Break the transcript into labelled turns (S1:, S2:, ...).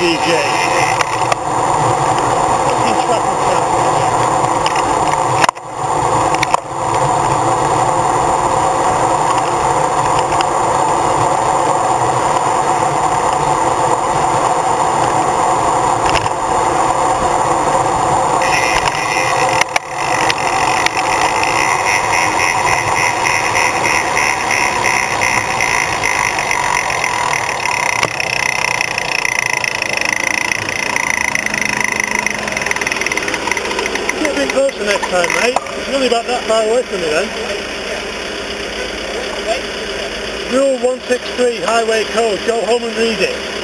S1: KVJ. Fucking Bit closer next time, mate. It's really about that far away from me then. Rule 163, highway code. Go home and read it.